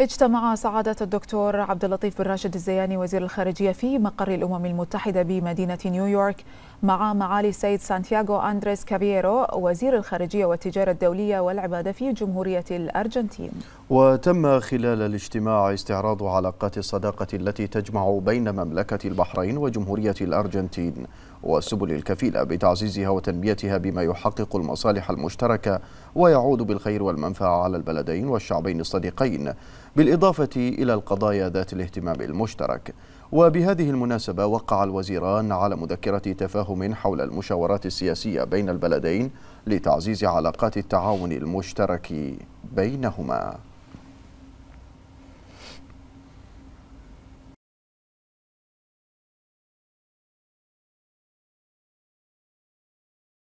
اجتمع سعادة الدكتور عبد اللطيف بن راشد الزياني وزير الخارجية في مقر الأمم المتحدة بمدينة نيويورك. مع معالي السيد سانتياغو أندريس كابيرو وزير الخارجية والتجارة الدولية والعبادة في جمهورية الأرجنتين. وتم خلال الاجتماع استعراض علاقات الصداقة التي تجمع بين مملكة البحرين وجمهورية الأرجنتين والسبل الكفيلة بتعزيزها وتنميتها بما يحقق المصالح المشتركة ويعود بالخير والمنفعة على البلدين والشعبين الصديقين بالإضافة إلى القضايا ذات الاهتمام المشترك. وبهذه المناسبة وقع الوزيران على مذكرة تفاهم حول المشاورات السياسية بين البلدين لتعزيز علاقات التعاون المشترك بينهما.